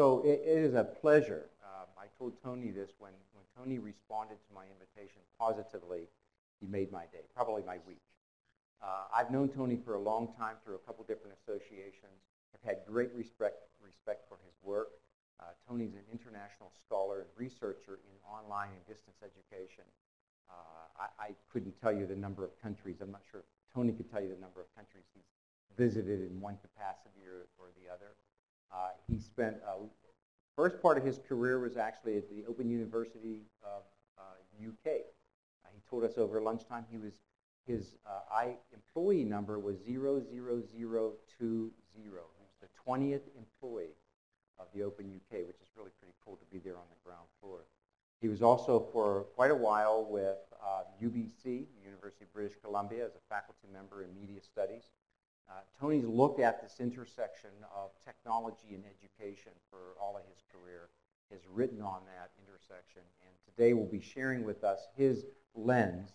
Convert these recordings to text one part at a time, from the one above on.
So it, it is a pleasure. Um, I told Tony this when, when Tony responded to my invitation positively. He made my day, probably my week. Uh, I've known Tony for a long time through a couple different associations. I've had great respect, respect for his work. Uh, Tony's an international scholar and researcher in online and distance education. Uh, I, I, couldn't tell you the number of countries. I'm not sure if Tony could tell you the number of countries he's visited in one capacity or, or the other. Uh, he spent, uh, first part of his career was actually at the Open University of UK. Uh, he told us over lunchtime he was, his I employee number was 00020. He was the 20th employee of the Open UK, which is really pretty cool to be there on the ground floor. He was also for quite a while with uh, UBC, University of British Columbia, as a faculty member in media studies. Uh, Tony's looked at this intersection of technology and education for all of his career, has written on that intersection, and today will be sharing with us his lens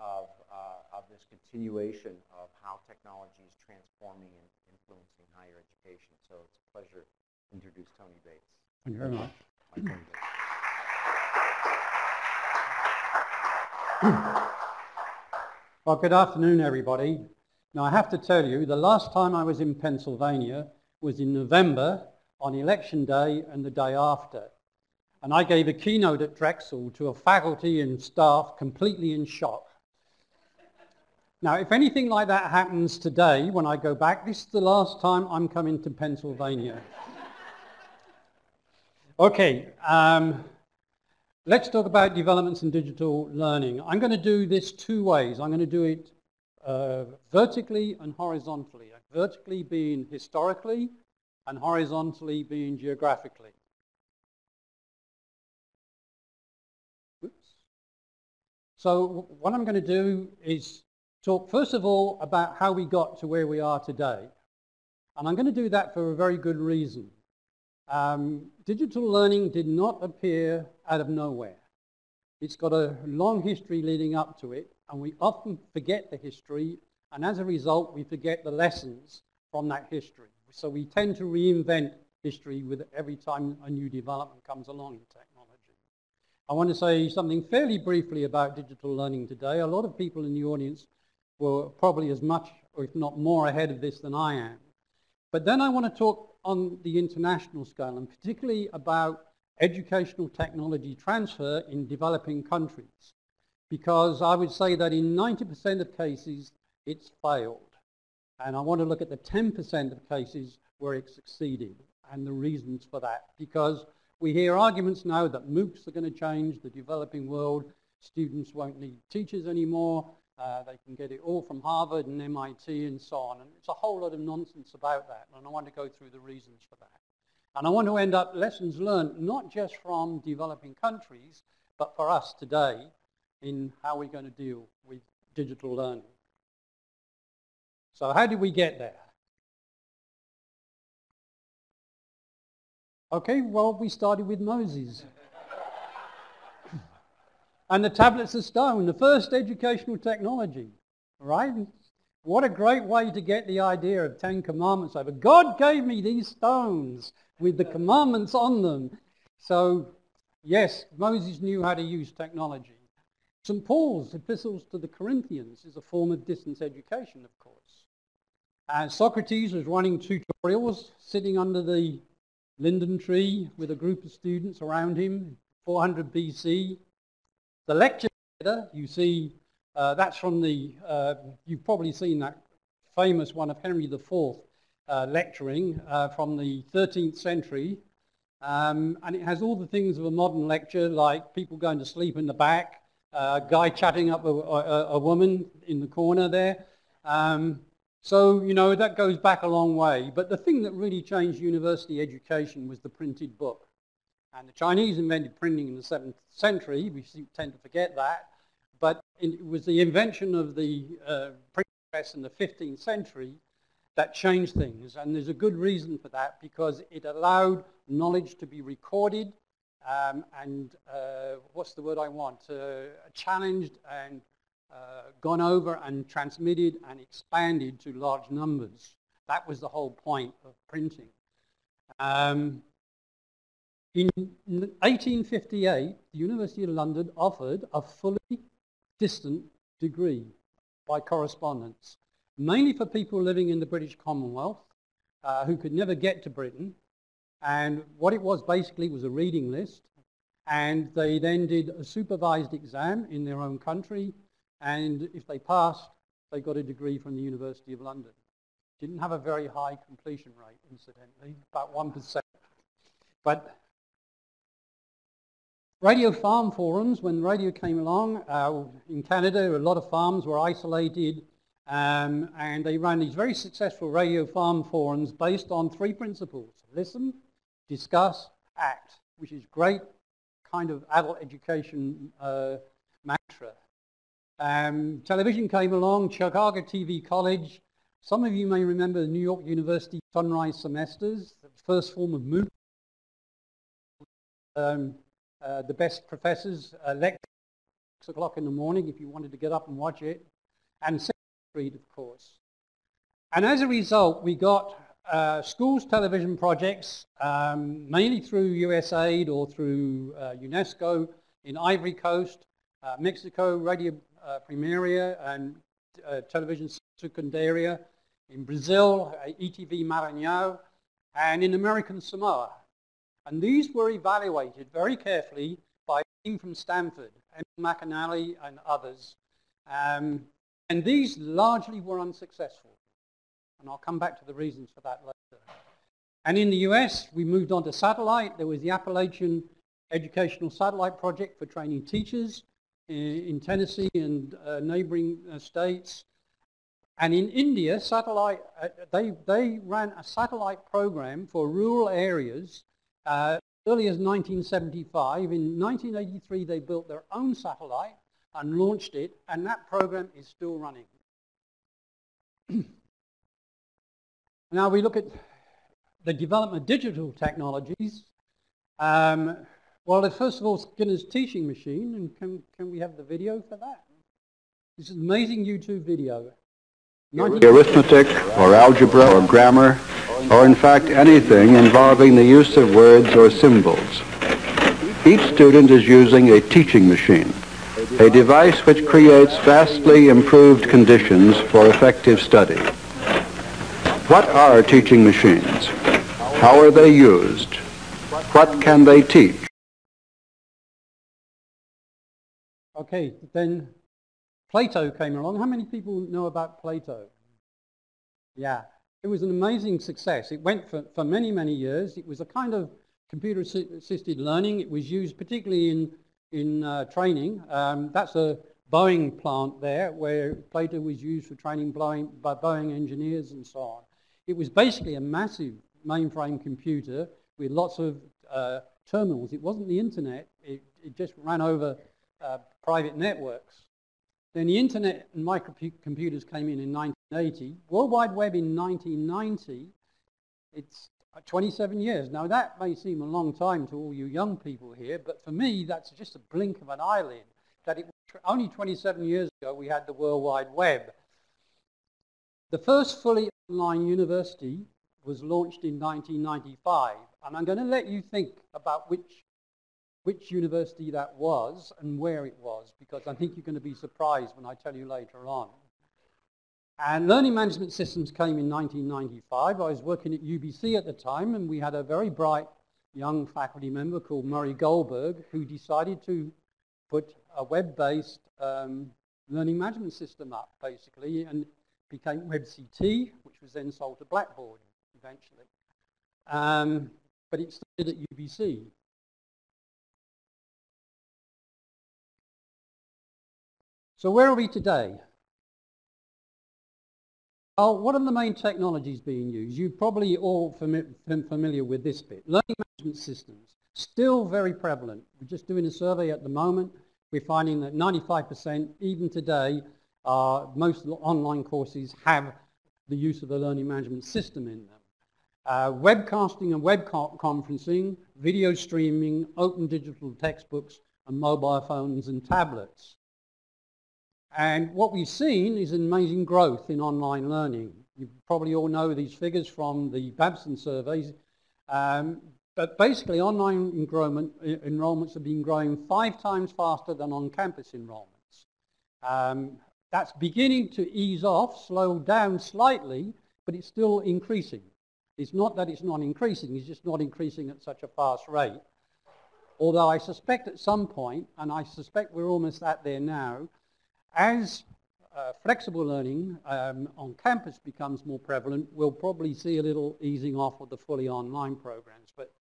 of, uh, of this continuation of how technology is transforming and influencing higher education. So it's a pleasure to introduce Tony Bates. Thank you very much. Well, good afternoon, everybody. Now, I have to tell you, the last time I was in Pennsylvania was in November on election day and the day after. And I gave a keynote at Drexel to a faculty and staff completely in shock. Now, if anything like that happens today when I go back, this is the last time I'm coming to Pennsylvania. okay, um, let's talk about developments in digital learning. I'm going to do this two ways. I'm going to do it uh, vertically and horizontally. Vertically being historically and horizontally being geographically. So what I'm going to do is talk first of all about how we got to where we are today. And I'm going to do that for a very good reason. Um, digital learning did not appear out of nowhere. It's got a long history leading up to it and we often forget the history, and as a result, we forget the lessons from that history. So we tend to reinvent history with every time a new development comes along in technology. I want to say something fairly briefly about digital learning today. A lot of people in the audience were probably as much, or if not more, ahead of this than I am. But then I want to talk on the international scale, and particularly about educational technology transfer in developing countries because I would say that in 90% of cases it's failed. And I want to look at the 10% of cases where it succeeded and the reasons for that. Because we hear arguments now that MOOCs are going to change the developing world. Students won't need teachers anymore. Uh, they can get it all from Harvard and MIT and so on. And it's a whole lot of nonsense about that. And I want to go through the reasons for that. And I want to end up lessons learned not just from developing countries, but for us today in how we're going to deal with digital learning. So how did we get there? Okay, well, we started with Moses. and the tablets of stone, the first educational technology, right? What a great way to get the idea of Ten Commandments over. God gave me these stones with the commandments on them. So, yes, Moses knew how to use technology. St. Paul's epistles to the Corinthians is a form of distance education, of course. And Socrates was running tutorials, sitting under the linden tree with a group of students around him, 400 BC. The lecture you see, uh, that's from the, uh, you've probably seen that famous one of Henry IV uh, lecturing uh, from the 13th century. Um, and it has all the things of a modern lecture, like people going to sleep in the back, a guy chatting up a, a, a, woman in the corner there. Um, so, you know, that goes back a long way. But the thing that really changed university education was the printed book. And the Chinese invented printing in the 7th century. We tend to forget that. But it was the invention of the uh, printing press in the 15th century that changed things. And there's a good reason for that because it allowed knowledge to be recorded um, and uh, what's the word I want, uh, challenged and uh, gone over and transmitted and expanded to large numbers. That was the whole point of printing. Um, In 1858, the University of London offered a fully distant degree by correspondence, mainly for people living in the British Commonwealth uh, who could never get to Britain. And what it was basically was a reading list. And they then did a supervised exam in their own country. And if they passed, they got a degree from the University of London. Didn't have a very high completion rate, incidentally, about 1%. But Radio farm forums, when radio came along, uh, in Canada, a lot of farms were isolated um, and they ran these very successful radio farm forums based on three principles. Listen, discuss, act, which is great kind of adult education uh, mantra. Um, television came along, Chicago TV College. Some of you may remember the New York University Sunrise Semesters, the first form of MOOC. Um, uh, the best professors uh, lecture 6 o'clock in the morning if you wanted to get up and watch it, and Street, of course. And as a result, we got uh, schools television projects, um, mainly through USAID or through uh, UNESCO in Ivory Coast, uh, Mexico, Radio uh, Primaria and uh, Television Secundaria, in Brazil, ETV Maranhão, and in American Samoa. And these were evaluated very carefully by a team from Stanford, Emil McAnany and others. Um, and these largely were unsuccessful. And I'll come back to the reasons for that later. And in the US, we moved on to satellite. There was the Appalachian Educational Satellite Project for training teachers in, Tennessee and uh, neighboring uh, states. And in India, satellite, uh, they, they ran a satellite program for rural areas uh, early as 1975. In 1983, they built their own satellite and launched it, and that program is still running. now we look at the development of digital technologies. Um, well, first of all, Skinner's teaching machine, and can, can we have the video for that? This is an amazing YouTube video. Arithmetic or algebra or grammar or in fact anything involving the use of words or symbols. Each student is using a teaching machine, a device which creates vastly improved conditions for effective study. What are teaching machines? How are they used? What can they teach? Okay, then Plato came along. How many people know about Plato? Yeah, it was an amazing success. It went for, for many, many years. It was a kind of computer-assisted learning. It was used particularly in, in uh, training. Um, that's a Boeing plant there where Plato was used for training Boeing, by Boeing engineers and so on. It was basically a massive mainframe computer with lots of uh, terminals. It wasn't the internet. It, it just ran over uh, private networks. Then the internet and microcomputers came in in 1980. World Wide Web in 1990. It's 27 years. Now that may seem a long time to all you young people here, but for me that's just a blink of an eyelid. That it only 27 years ago we had the World Wide Web. The first fully online university was launched in 1995, and I'm going to let you think about which which university that was and where it was, because I think you're going to be surprised when I tell you later on. And learning management systems came in 1995. I was working at UBC at the time, and we had a very bright young faculty member called Murray Goldberg who decided to put a web-based um, learning management system up, basically, and became WebCT, which was then sold to Blackboard eventually. Um, but it started at UBC. So where are we today? Well, what are the main technologies being used? You're probably all fami familiar with this bit. Learning management systems, still very prevalent. We're just doing a survey at the moment. We're finding that 95%, even today, uh, most online courses have the use of the learning management system in them. Uh, webcasting and web conferencing, video streaming, open digital textbooks, and mobile phones and tablets. And what we've seen is amazing growth in online learning. You probably all know these figures from the Babson surveys. Um, but basically online enrollment, enrollments have been growing five times faster than on-campus enrollments. Um, that's beginning to ease off, slow down slightly, but it's still increasing. It's not that it's not increasing, it's just not increasing at such a fast rate. Although I suspect at some point, and I suspect we're almost at there now, as uh, flexible learning um, on campus becomes more prevalent, we'll probably see a little easing off of the fully online programs. But,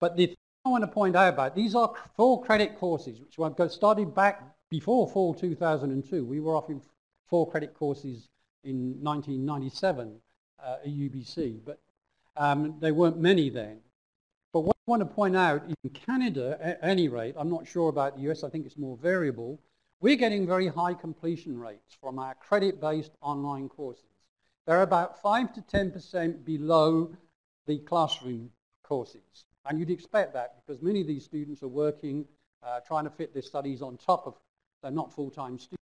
but the thing I want to point out about, these are full credit courses, which started back before fall 2002. We were offering four credit courses in 1997 uh, at UBC, but um, there weren't many then. But what I want to point out, in Canada at any rate, I'm not sure about the US, I think it's more variable, we're getting very high completion rates from our credit-based online courses. They're about 5 to 10% below the classroom courses. And you'd expect that because many of these students are working, uh, trying to fit their studies on top of, they're not full-time students.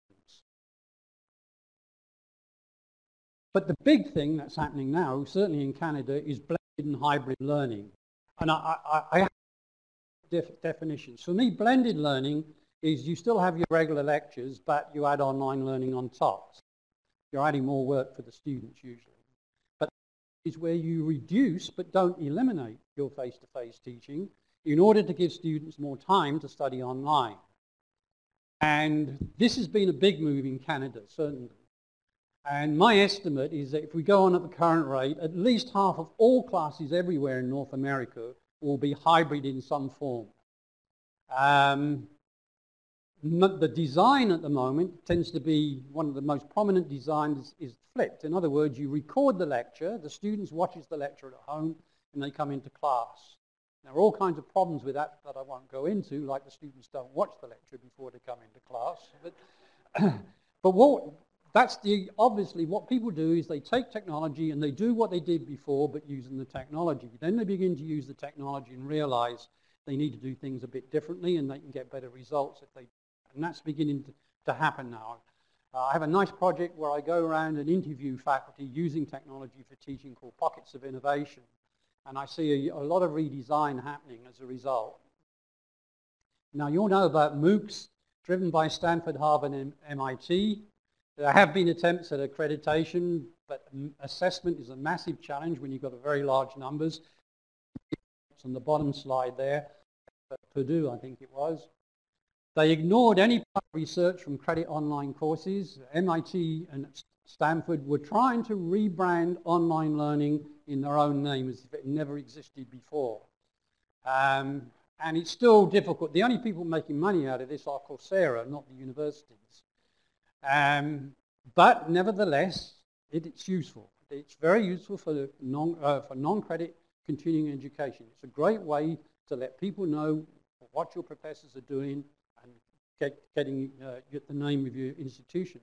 But the big thing that's happening now, certainly in Canada, is blended and hybrid learning. And I, I, I have def definitions. For me, blended learning is you still have your regular lectures, but you add online learning on top. You're adding more work for the students usually. But is where you reduce but don't eliminate your face-to-face -face teaching in order to give students more time to study online. And this has been a big move in Canada, certainly. And my estimate is that if we go on at the current rate, at least half of all classes everywhere in North America will be hybrid in some form. Um, the design at the moment tends to be one of the most prominent designs is flipped. In other words, you record the lecture, the students watches the lecture at home, and they come into class. There are all kinds of problems with that that I won't go into, like the students don't watch the lecture before they come into class. But, but what, that's the, obviously what people do is they take technology and they do what they did before but using the technology. Then they begin to use the technology and realize they need to do things a bit differently and they can get better results if they and that's beginning to, to happen now. Uh, I have a nice project where I go around and interview faculty using technology for teaching called Pockets of Innovation. And I see a, a lot of redesign happening as a result. Now, you all know about MOOCs, driven by Stanford, Harvard, and MIT. There have been attempts at accreditation, but assessment is a massive challenge when you've got very large numbers. On the bottom slide there, at Purdue, I think it was. They ignored any research from credit online courses. MIT and Stanford were trying to rebrand online learning in their own name as if it never existed before. Um, and it's still difficult. The only people making money out of this are Coursera, not the universities. Um, but nevertheless, it, it's useful. It's very useful for, non, uh, for non-credit continuing education. It's a great way to let people know what your professors are doing get, getting uh, get the name of your institution.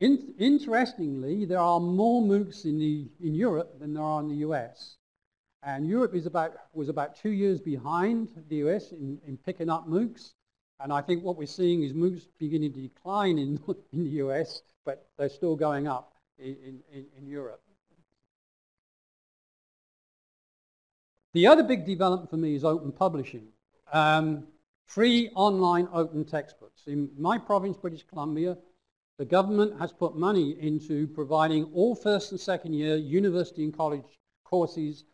In, interestingly, there are more MOOCs in, the, in Europe than there are in the US. And Europe is about, was about two years behind the US in, in picking up MOOCs. And I think what we're seeing is MOOCs beginning to decline in, in the US, but they're still going up in, in, in Europe. The other big development for me is open publishing. Um, free online open textbooks. In my province, British Columbia, the government has put money into providing all first and second year university and college courses.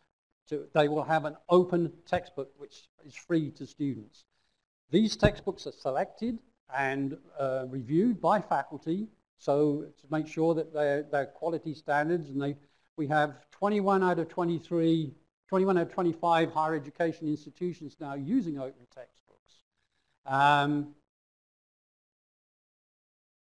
To, they will have an open textbook which is free to students. These textbooks are selected and uh, reviewed by faculty so to make sure that they're, they're quality standards and they, we have 21 out of 23, 21 out of 25 higher education institutions now using open textbooks. Um,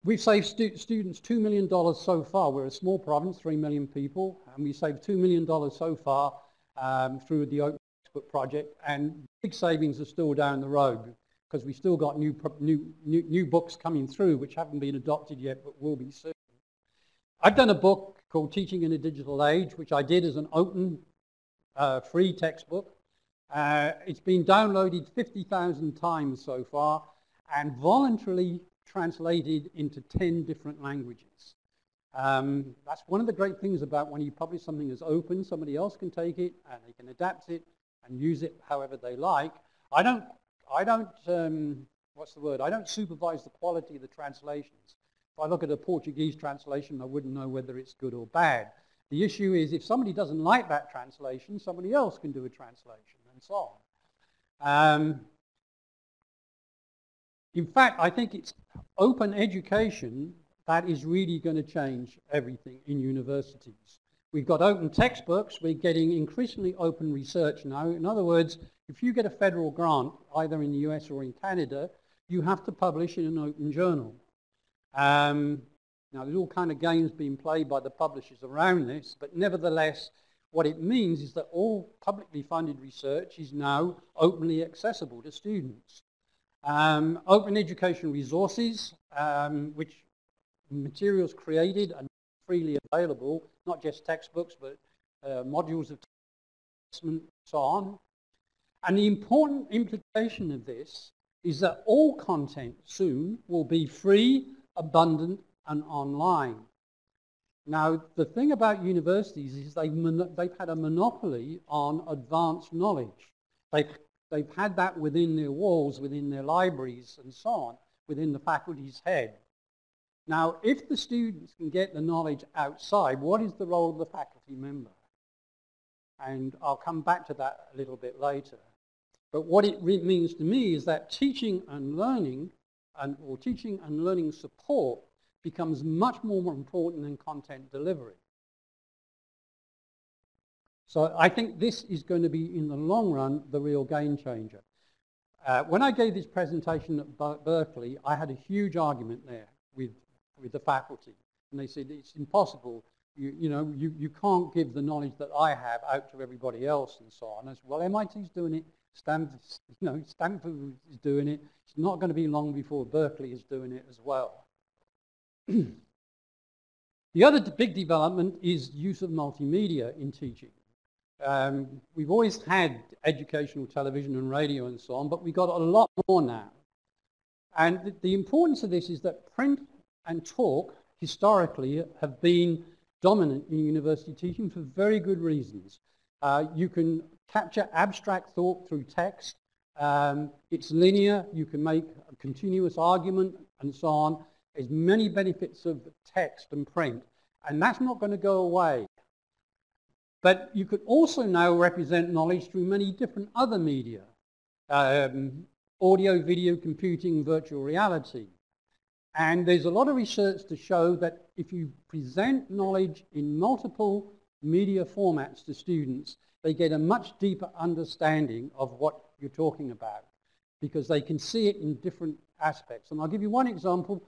we've saved stu students $2 million so far. We're a small province, 3 million people, and we saved $2 million so far um, through the Open Textbook Project, and big savings are still down the road because we've still got new, new, new, new books coming through which haven't been adopted yet but will be soon. I've done a book called Teaching in a Digital Age, which I did as an open, uh, free textbook. Uh, it's been downloaded 50,000 times so far and voluntarily translated into 10 different languages. Um, that's one of the great things about when you publish something as open, somebody else can take it and they can adapt it and use it however they like. I don't, I don't, um, what's the word? I don't supervise the quality of the translations. If I look at a Portuguese translation, I wouldn't know whether it's good or bad. The issue is if somebody doesn't like that translation, somebody else can do a translation and so on. Um, in fact, I think it's open education that is really going to change everything in universities. We've got open textbooks. We're getting increasingly open research now. In other words, if you get a federal grant, either in the US or in Canada, you have to publish in an open journal. Um, now, there's all kind of games being played by the publishers around this, but nevertheless, what it means is that all publicly funded research is now openly accessible to students. Um, open education resources, um, which materials created and freely available, not just textbooks, but uh, modules of assessment, so on. And the important implication of this is that all content soon will be free, abundant, and online. Now, the thing about universities is they've, they've had a monopoly on advanced knowledge. They've, they've had that within their walls, within their libraries, and so on, within the faculty's head. Now, if the students can get the knowledge outside, what is the role of the faculty member? And I'll come back to that a little bit later. But what it means to me is that teaching and learning, and, or teaching and learning support becomes much more important than content delivery. So I think this is going to be, in the long run, the real game changer. Uh, when I gave this presentation at Berkeley, I had a huge argument there with, with the faculty. And they said, it's impossible. You, you know, you, you can't give the knowledge that I have out to everybody else and so on. I said, well, MIT's doing it. Stanford, you know, Stanford is doing it. It's not going to be long before Berkeley is doing it as well. the other big development is use of multimedia in teaching. Um, we've always had educational television and radio and so on, but we've got a lot more now. And the, the importance of this is that print and talk historically have been dominant in university teaching for very good reasons. Uh, you can capture abstract thought through text. Um, it's linear. You can make a continuous argument and so on. There's many benefits of text and print, and that's not going to go away. But you could also now represent knowledge through many different other media. Um, audio, video, computing, virtual reality. And there's a lot of research to show that if you present knowledge in multiple media formats to students, they get a much deeper understanding of what you're talking about because they can see it in different aspects. And I'll give you one example.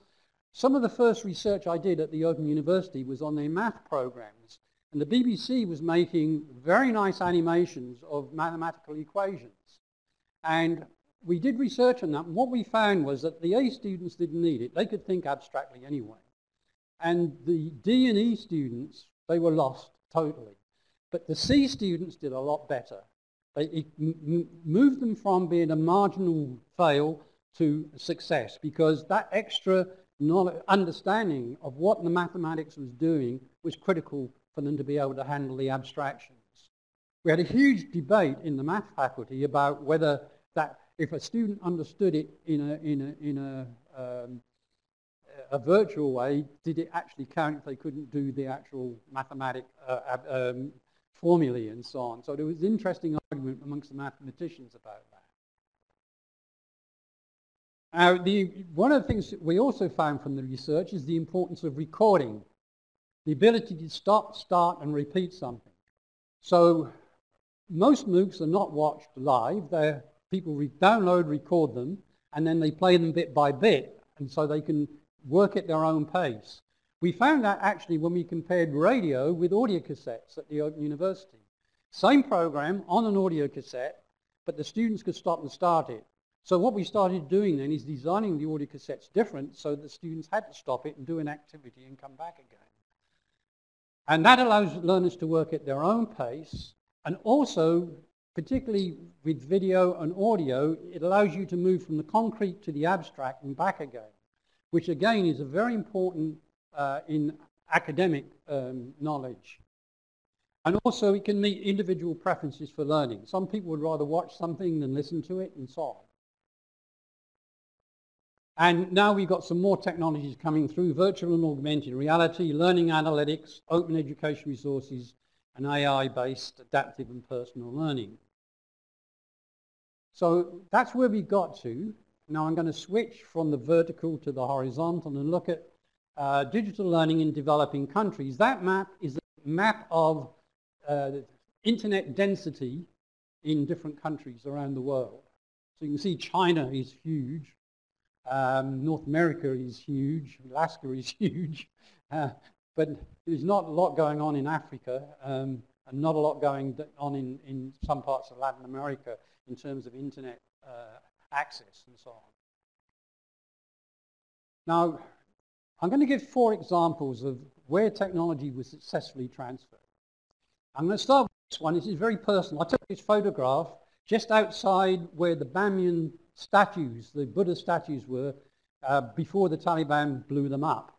Some of the first research I did at the Open University was on their math programs. And the BBC was making very nice animations of mathematical equations. And we did research on that. And what we found was that the A students didn't need it. They could think abstractly anyway. And the D and E students, they were lost totally. But the C students did a lot better. They moved them from being a marginal fail to success because that extra understanding of what the mathematics was doing was critical for them to be able to handle the abstractions. We had a huge debate in the math faculty about whether that if a student understood it in a, in a, in a, um, a virtual way, did it actually count if they couldn't do the actual mathematic uh, um, formulae and so on. So there was an interesting argument amongst the mathematicians about that. Now, the, one of the things we also found from the research is the importance of recording, the ability to stop, start, and repeat something. So most MOOCs are not watched live. They're, people re download, record them, and then they play them bit by bit, and so they can work at their own pace. We found that actually when we compared radio with audio cassettes at the Open University. Same program on an audio cassette, but the students could stop and start it. So what we started doing then is designing the audio cassettes different so the students had to stop it and do an activity and come back again. And that allows learners to work at their own pace and also, particularly with video and audio, it allows you to move from the concrete to the abstract and back again, which again is a very important uh, in academic um, knowledge. And also it can meet individual preferences for learning. Some people would rather watch something than listen to it and so on. And now we've got some more technologies coming through, virtual and augmented reality, learning analytics, open education resources, and AI-based adaptive and personal learning. So that's where we got to. Now I'm going to switch from the vertical to the horizontal and look at uh, digital learning in developing countries. That map is a map of uh, internet density in different countries around the world. So you can see China is huge. Um, North America is huge. Alaska is huge. Uh, but there's not a lot going on in Africa um, and not a lot going on in, in some parts of Latin America in terms of internet uh, access and so on. Now, I'm going to give four examples of where technology was successfully transferred. I'm going to start with this one. This is very personal. I took this photograph just outside where the Bamiyan statues, the Buddha statues were, uh, before the Taliban blew them up.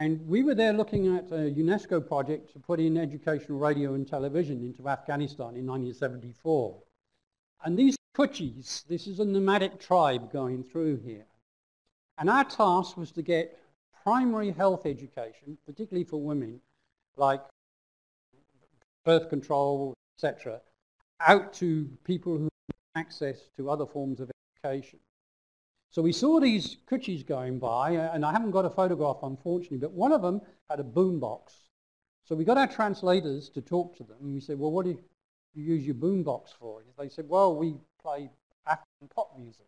And we were there looking at a UNESCO project to put in educational radio and television into Afghanistan in 1974. And these Kuchis, this is a nomadic tribe going through here. And our task was to get primary health education, particularly for women, like birth control, etc., out to people who have access to other forms of So we saw these Kuchis going by, uh, and I haven't got a photograph, unfortunately, but one of them had a boombox. So we got our translators to talk to them, and we said, well, what do you, use your boombox for? They said, well, we play Afghan pop music.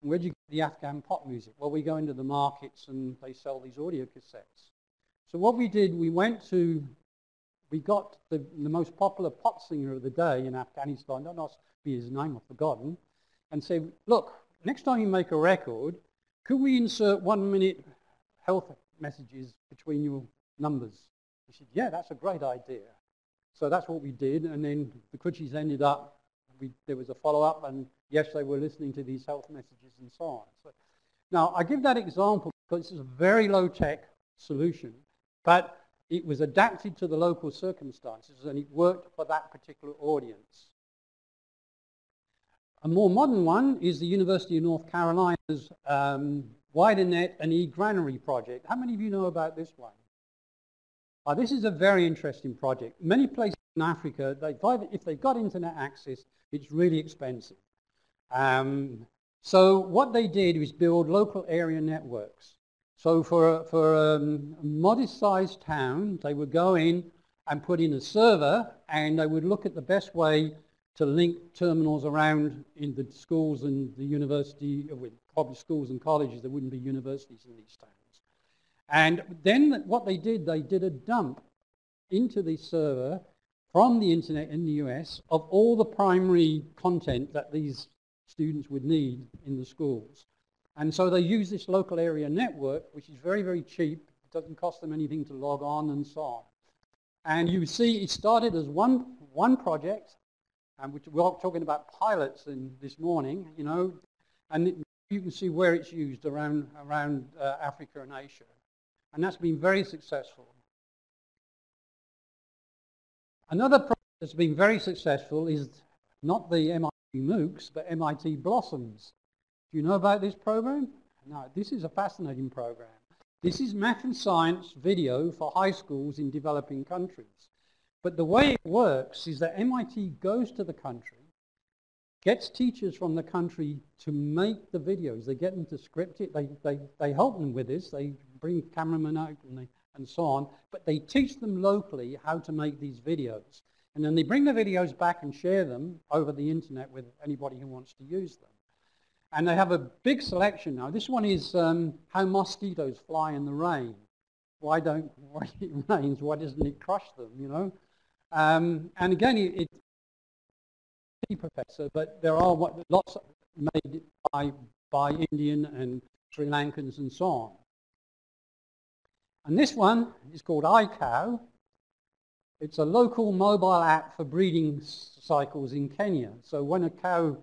And where do you get the Afghan pop music? Well, we go into the markets and they sell these audio cassettes. So what we did, we went to, we got the, the most popular pop singer of the day in Afghanistan, I don't ask me his name, I've forgotten, and say, look, next time you make a record, could we insert one minute health messages between your numbers? He said, yeah, that's a great idea. So that's what we did, and then the Kuchis ended up, we, there was a follow-up, and yes, they were listening to these health messages and so on. So, now, I give that example because it's a very low-tech solution, but it was adapted to the local circumstances, and it worked for that particular audience. A more modern one is the University of North Carolina's um, WiderNet and eGranary project. How many of you know about this one? Uh, this is a very interesting project. Many places in Africa, they, if they've got internet access, it's really expensive. Um, so what they did was build local area networks. So for, for um, a modest-sized town, they would go in and put in a server, and they would look at the best way to link terminals around in the schools and the university, uh, with probably schools and colleges. There wouldn't be universities in these towns. And then what they did, they did a dump into the server from the internet in the US of all the primary content that these students would need in the schools. And so they use this local area network, which is very, very cheap. It doesn't cost them anything to log on and so on. And you see it started as one, one project, and we're talking about pilots in this morning, you know, and it, you can see where it's used around, around uh, Africa and Asia. And that's been very successful. Another project that's been very successful is not the MIT MOOCs, but MIT Blossoms. Do you know about this program? No, this is a fascinating program. This is math and science video for high schools in developing countries. But the way it works is that MIT goes to the country, gets teachers from the country to make the videos. They get them to script it. They, they, they help them with this. They bring cameramen out and, they, and so on. But they teach them locally how to make these videos. And then they bring the videos back and share them over the internet with anybody who wants to use them. And they have a big selection now. This one is um, how mosquitoes fly in the rain. Why don't, why it rains, why doesn't it crush them, you know? Um, and again, it, it professor, but there are what, lots made by, by Indian and Sri Lankans and so on. And this one is called iCow. It's a local mobile app for breeding cycles in Kenya. So when a cow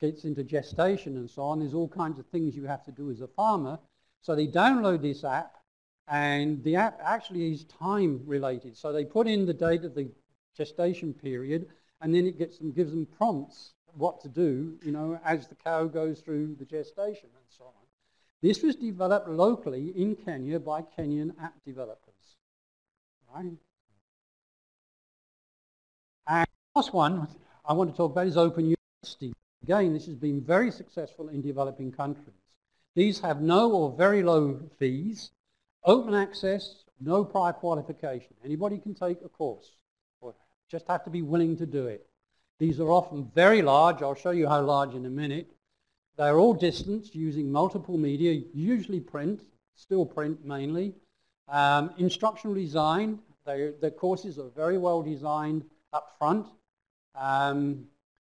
gets into gestation and so on, there's all kinds of things you have to do as a farmer. So they download this app And the app actually is time related. So they put in the date of the gestation period and then it gets them, gives them prompts what to do, you know, as the cow goes through the gestation and so on. This was developed locally in Kenya by Kenyan app developers. Right? And the last one I want to talk about is Open University. Again, this has been very successful in developing countries. These have no or very low fees, open access, no prior qualification. Anybody can take a course, or just have to be willing to do it. These are often very large. I'll show you how large in a minute. They're all distanced using multiple media, usually print, still print mainly. Um, instructional design, the courses are very well designed up front. Um,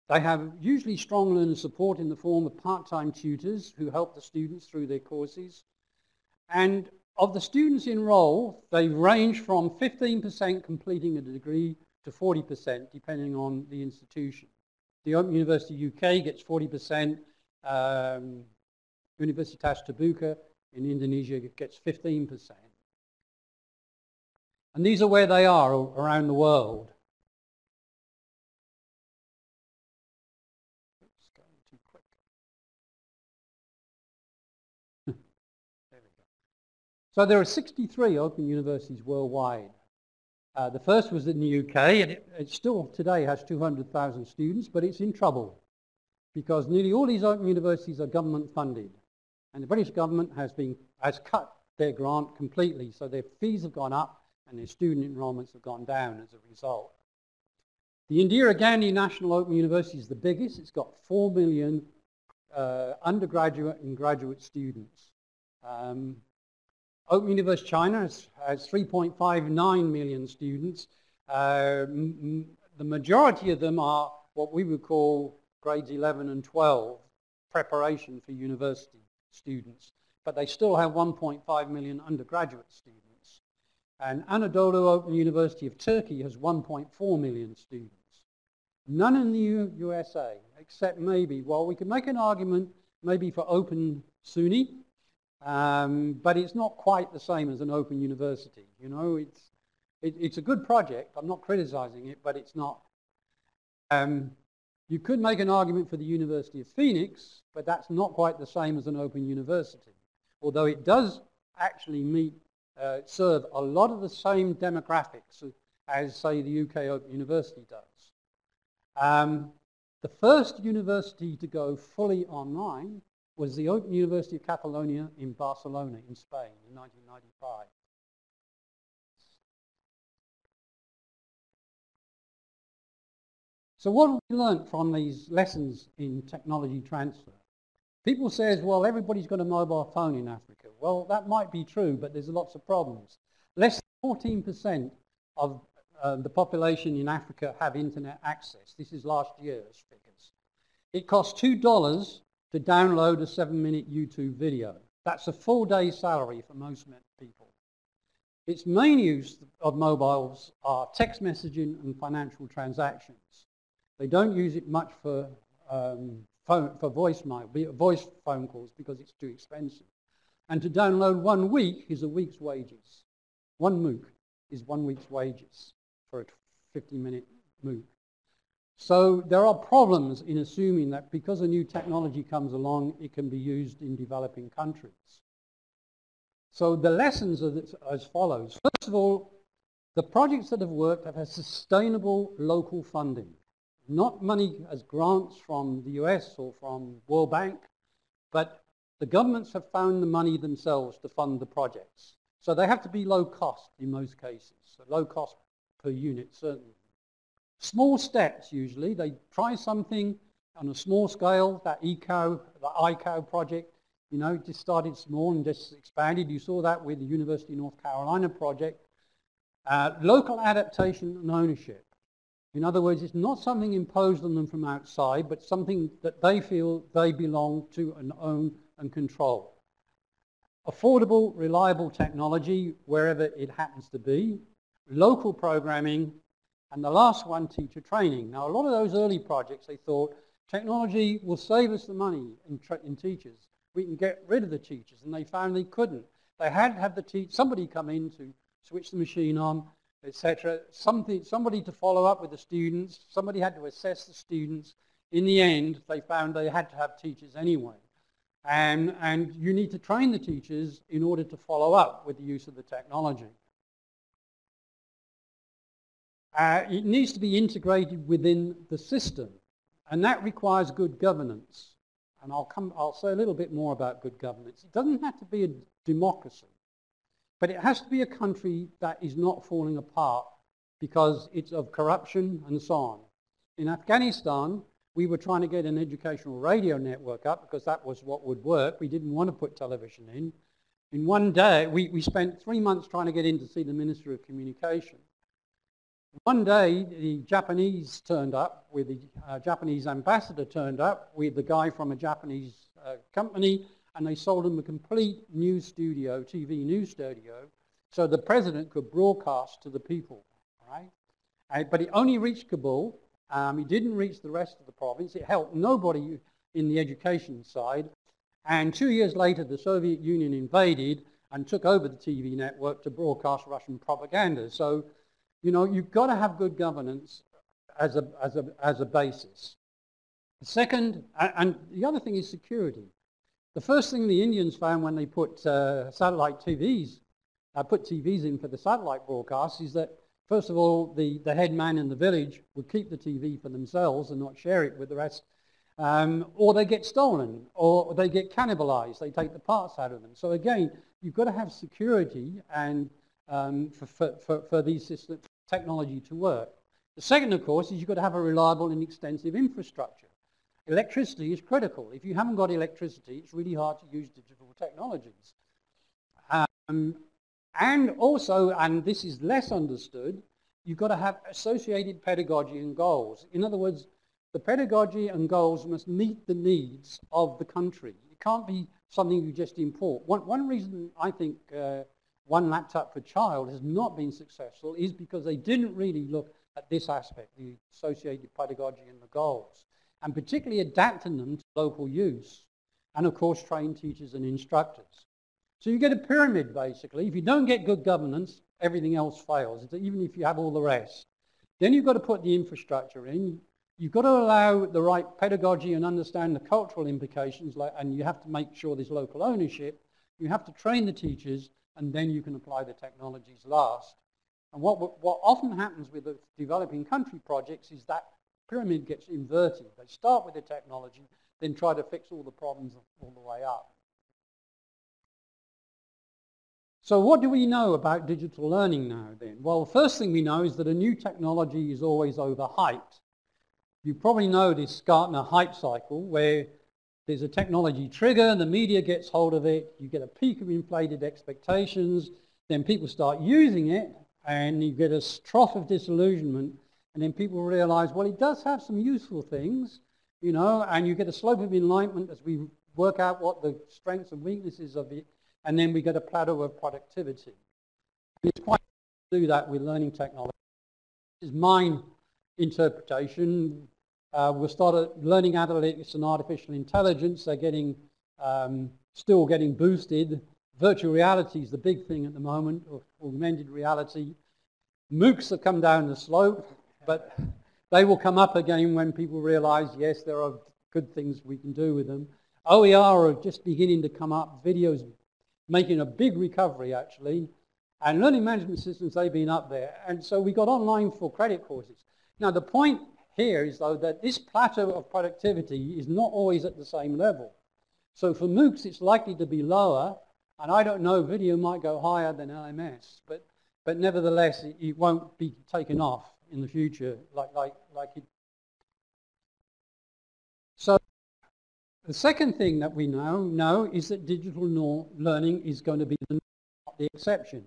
they have usually strong learner support in the form of part-time tutors who help the students through their courses. And of the students enrolled, they range from 15% completing a degree to 40% depending on the institution. The Open University UK gets 40%, um, Universitas Terbuka in Indonesia gets 15%. And these are where they are around the world. So there are 63 open universities worldwide. Uh, the first was in the UK, and it, it still today has 200,000 students, but it's in trouble because nearly all these open universities are government funded. And the British government has, been, has cut their grant completely, so their fees have gone up and their student enrollments have gone down as a result. The Indira Gandhi National Open University is the biggest. It's got 4 million uh, undergraduate and graduate students. Um, Open University China has, has 3.59 million students. Uh, the majority of them are what we would call grades 11 and 12, preparation for university students. But they still have 1.5 million undergraduate students. And Anadolu Open University of Turkey has 1.4 million students. None in the U USA, except maybe, well, we can make an argument maybe for Open SUNY, um, but it's not quite the same as an open university. You know, it's, it, it's a good project. I'm not criticizing it, but it's not. Um, you could make an argument for the University of Phoenix, but that's not quite the same as an open university. Although it does actually meet, uh, serve a lot of the same demographics as, say, the UK Open University does. Um, the first university to go fully online was the Open University of Catalonia in Barcelona in Spain in 1995. So what have we learned from these lessons in technology transfer? People say, well, everybody's got a mobile phone in Africa. Well, that might be true, but there's lots of problems. Less than 14% of uh, the population in Africa have internet access. This is last year's figures. It costs $2 to download a seven-minute YouTube video. That's a full day's salary for most people. Its main use of mobiles are text messaging and financial transactions. They don't use it much for, um, phone, for voicemail, voice phone calls because it's too expensive. And to download one week is a week's wages. One MOOC is one week's wages for a 50-minute MOOC. So there are problems in assuming that because a new technology comes along, it can be used in developing countries. So the lessons are as follows. First of all, the projects that have worked have had sustainable local funding. Not money as grants from the US or from World Bank, but the governments have found the money themselves to fund the projects. So they have to be low cost in most cases, so low cost per unit certainly. Small steps usually. They try something on a small scale, that ECO, the iCow project, you know, just started small and just expanded. You saw that with the University of North Carolina project. Uh, local adaptation and ownership. In other words, it's not something imposed on them from outside, but something that they feel they belong to and own and control. Affordable, reliable technology wherever it happens to be. Local programming and the last one, teacher training. Now, a lot of those early projects, they thought, technology will save us the money in, in teachers. We can get rid of the teachers, and they found they couldn't. They had to have the somebody come in to switch the machine on, etc. Something, somebody to follow up with the students. Somebody had to assess the students. In the end, they found they had to have teachers anyway. And, and you need to train the teachers in order to follow up with the use of the technology. Uh, it needs to be integrated within the system, and that requires good governance. And I'll, come, I'll say a little bit more about good governance. It doesn't have to be a democracy, but it has to be a country that is not falling apart because it's of corruption and so on. In Afghanistan, we were trying to get an educational radio network up because that was what would work. We didn't want to put television in. In one day, we, we spent three months trying to get in to see the Minister of Communication. One day, the Japanese turned up, with the uh, Japanese ambassador turned up with the guy from a Japanese uh, company, and they sold him a complete news studio, TV news studio, so the president could broadcast to the people, right? Uh, but it only reached Kabul. Um, it didn't reach the rest of the province. It helped nobody in the education side. And two years later, the Soviet Union invaded and took over the TV network to broadcast Russian propaganda. So you know, you've got to have good governance as a, as a, as a basis. The second, and the other thing is security. The first thing the Indians found when they put uh, satellite TVs, uh, put TVs in for the satellite broadcasts is that, first of all, the, the head man in the village would keep the TV for themselves and not share it with the rest. Um, or they get stolen, or they get cannibalized. They take the parts out of them. So again, you've got to have security and um, for, for, for, for, these systems, technology to work. The second, of course, is you've got to have a reliable and extensive infrastructure. Electricity is critical. If you haven't got electricity, it's really hard to use digital technologies. Um, and also, and this is less understood, you've got to have associated pedagogy and goals. In other words, the pedagogy and goals must meet the needs of the country. It can't be something you just import. One, one reason I think uh, one laptop per child has not been successful is because they didn't really look at this aspect, the associated pedagogy and the goals, and particularly adapting them to local use, and of course train teachers and instructors. So you get a pyramid basically. If you don't get good governance, everything else fails, even if you have all the rest. Then you've got to put the infrastructure in. You've got to allow the right pedagogy and understand the cultural implications, and you have to make sure there's local ownership. You have to train the teachers, and then you can apply the technologies last. And what, what often happens with the developing country projects is that pyramid gets inverted. They start with the technology, then try to fix all the problems all the way up. So what do we know about digital learning now then? Well, the first thing we know is that a new technology is always overhyped. You probably know this Gartner hype cycle where there's a technology trigger, the media gets hold of it, you get a peak of inflated expectations, then people start using it, and you get a trough of disillusionment, and then people realize, well, it does have some useful things, you know, and you get a slope of enlightenment as we work out what the strengths and weaknesses of it, and then we get a plateau of productivity. And it's quite to do that with learning technology. This is my interpretation. Uh, we'll start learning analytics and artificial intelligence. They're getting, um, still getting boosted. Virtual reality is the big thing at the moment, or augmented reality. MOOCs have come down the slope, but they will come up again when people realize, yes, there are good things we can do with them. OER are just beginning to come up. Videos making a big recovery, actually. And learning management systems, they've been up there. And so we got online for credit courses. Now, the point here is, though, that this plateau of productivity is not always at the same level. So for MOOCs, it's likely to be lower, and I don't know, video might go higher than LMS, but, but nevertheless, it, it won't be taken off in the future like, like, like it. So the second thing that we now know is that digital learning is going to be the, the exception.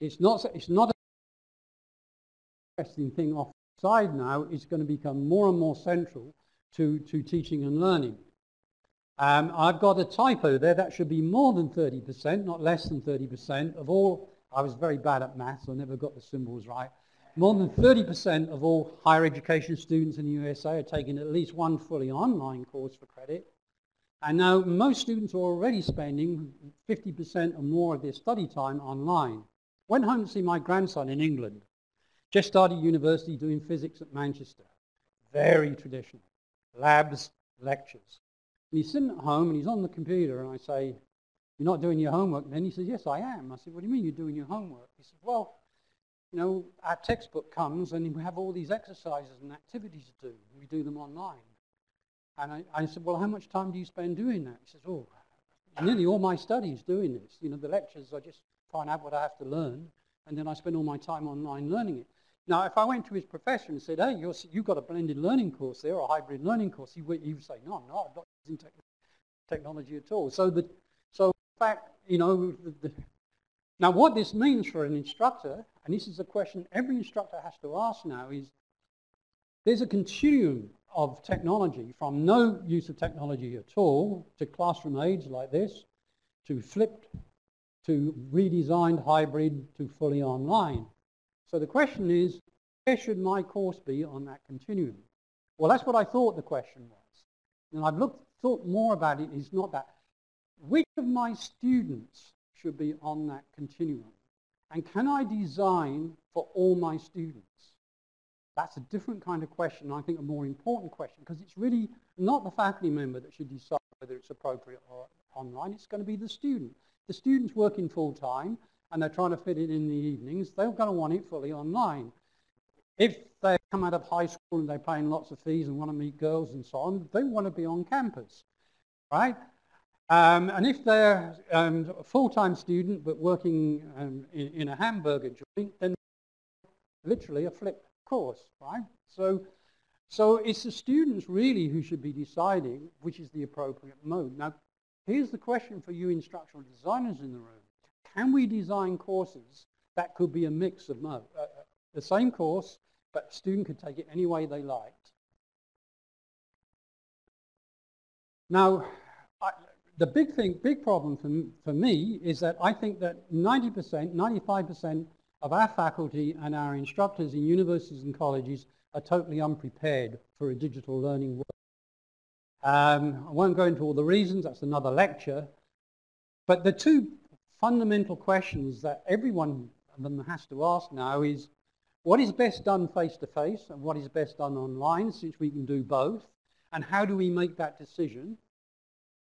It's not, it's not an interesting thing off side now is going to become more and more central to, to teaching and learning. Um, I've got a typo there. That should be more than 30%, not less than 30% of all. I was very bad at maths. I never got the symbols right. More than 30% of all higher education students in the USA are taking at least one fully online course for credit. And now most students are already spending 50% or more of their study time online. Went home to see my grandson in England. Just started university doing physics at Manchester. Very traditional. Labs, lectures. And he's sitting at home and he's on the computer and I say, you're not doing your homework then? He says, yes, I am. I said, what do you mean you're doing your homework? He says, well, you know, our textbook comes and we have all these exercises and activities to do. We do them online. And I, I said, well, how much time do you spend doing that? He says, oh, nearly all my studies doing this. You know, the lectures, I just find out what I have to learn, and then I spend all my time online learning it. Now, if I went to his professor and said, hey, you have got a blended learning course there, or a hybrid learning course, he would, he would say, no, I'm not, I'm not using te technology at all. So, the, so in fact, you know, the, the, now what this means for an instructor, and this is a question every instructor has to ask now, is there's a continuum of technology from no use of technology at all to classroom aids like this, to flipped, to redesigned hybrid, to fully online. So the question is, where should my course be on that continuum? Well, that's what I thought the question was. And I've looked, thought more about it. It's not that. Which of my students should be on that continuum? And can I design for all my students? That's a different kind of question, I think a more important question, because it's really not the faculty member that should decide whether it's appropriate or online. It's going to be the student. The student's working full-time, and they're trying to fit it in the evenings. They're going to want it fully online. If they come out of high school and they're paying lots of fees and want to meet girls and so on, they want to be on campus, right? Um, and if they're um, a full-time student but working um, in, in, a hamburger joint, then literally a flip course, right? So, so it's the students really who should be deciding which is the appropriate mode. Now, here's the question for you instructional designers in the room. Can we design courses that could be a mix of? Uh, uh, the same course, but a student could take it any way they liked. Now, I, the big thing, big problem for, for me is that I think that 90%, 95% of our faculty and our instructors in universities and colleges are totally unprepared for a digital learning world. Um, I won't go into all the reasons, that's another lecture. But the two fundamental questions that everyone of them has to ask now is, what is best done face-to-face -face and what is best done online, since we can do both? And how do we make that decision?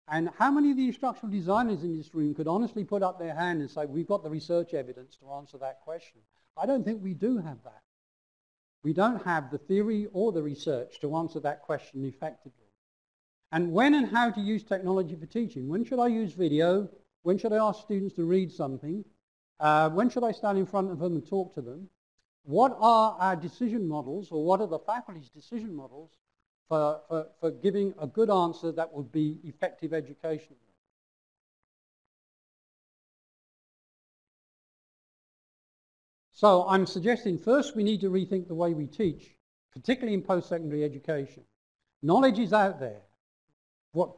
And how many of the instructional designers in this room could honestly put up their hand and say, we've got the research evidence to answer that question? I don't think we do have that. We don't have the theory or the research to answer that question effectively. And when and how to use technology for teaching. When should I use video? When should I ask students to read something? Uh, when should I stand in front of them and talk to them? What are our decision models or what are the faculty's decision models for, for, for giving a good answer that would be effective education. So I'm suggesting first we need to rethink the way we teach, particularly in post-secondary education. Knowledge is out there. What,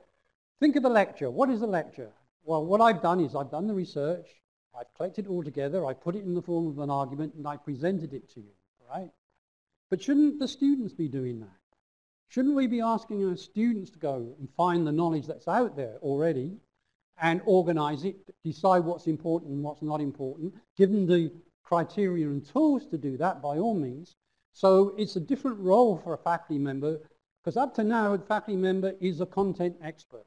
think of a lecture. What is a lecture? Well, what I've done is I've done the research, I've collected it all together, I put it in the form of an argument, and I presented it to you, right? But shouldn't the students be doing that? Shouldn't we be asking our students to go and find the knowledge that's out there already and organize it, decide what's important and what's not important, given the criteria and tools to do that by all means. So it's a different role for a faculty member because up to now a faculty member is a content expert.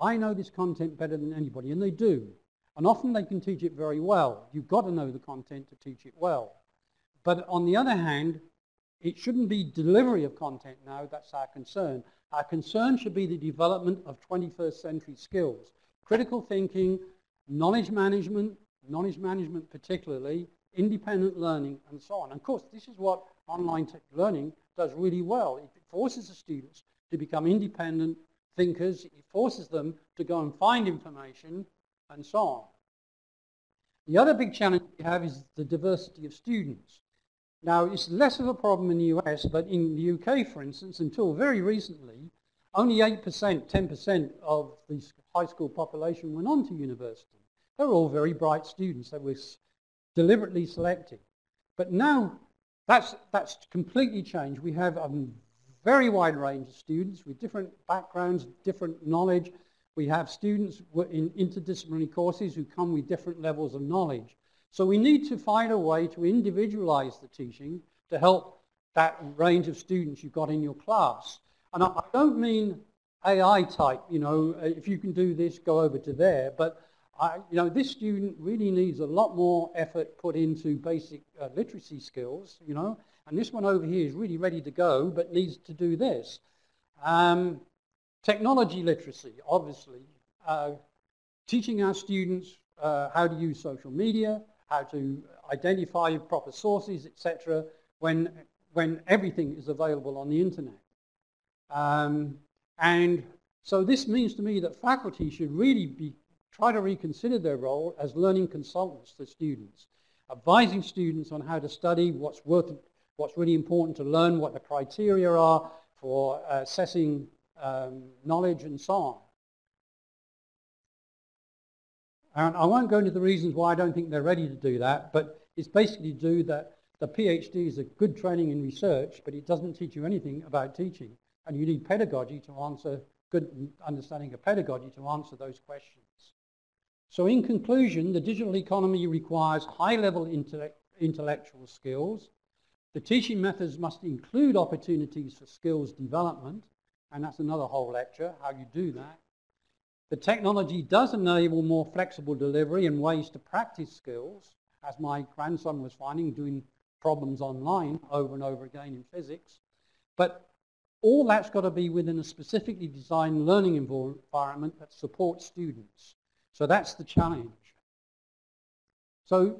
I know this content better than anybody and they do. And often they can teach it very well. You've got to know the content to teach it well. But on the other hand, it shouldn't be delivery of content now, that's our concern. Our concern should be the development of 21st century skills. Critical thinking, knowledge management, knowledge management particularly, independent learning, and so on. And of course, this is what online learning does really well. It forces the students to become independent thinkers. It forces them to go and find information, and so on. The other big challenge we have is the diversity of students. Now, it's less of a problem in the US, but in the UK, for instance, until very recently, only 8%, 10% of the high school population went on to university. They were all very bright students. They were deliberately selected. But now that's, that's completely changed. We have a very wide range of students with different backgrounds, different knowledge. We have students in interdisciplinary courses who come with different levels of knowledge. So we need to find a way to individualize the teaching to help that range of students you've got in your class. And I, don't mean AI type, you know, if you can do this, go over to there. But, I, you know, this student really needs a lot more effort put into basic uh, literacy skills, you know. And this one over here is really ready to go, but needs to do this. Um, technology literacy, obviously. Uh, teaching our students uh, how to use social media, how to identify proper sources, etc., when, when everything is available on the internet. Um, and so this means to me that faculty should really be, try to reconsider their role as learning consultants to students, advising students on how to study, what's worth, what's really important to learn, what the criteria are for assessing um, knowledge and so on. And I won't go into the reasons why I don't think they're ready to do that, but it's basically due that the PhD is a good training in research, but it doesn't teach you anything about teaching. And you need pedagogy to answer, good understanding of pedagogy to answer those questions. So in conclusion, the digital economy requires high-level intellectual skills. The teaching methods must include opportunities for skills development, and that's another whole lecture, how you do that. The technology does enable more flexible delivery and ways to practice skills, as my grandson was finding doing problems online over and over again in physics. But all that's got to be within a specifically designed learning environment that supports students. So that's the challenge. So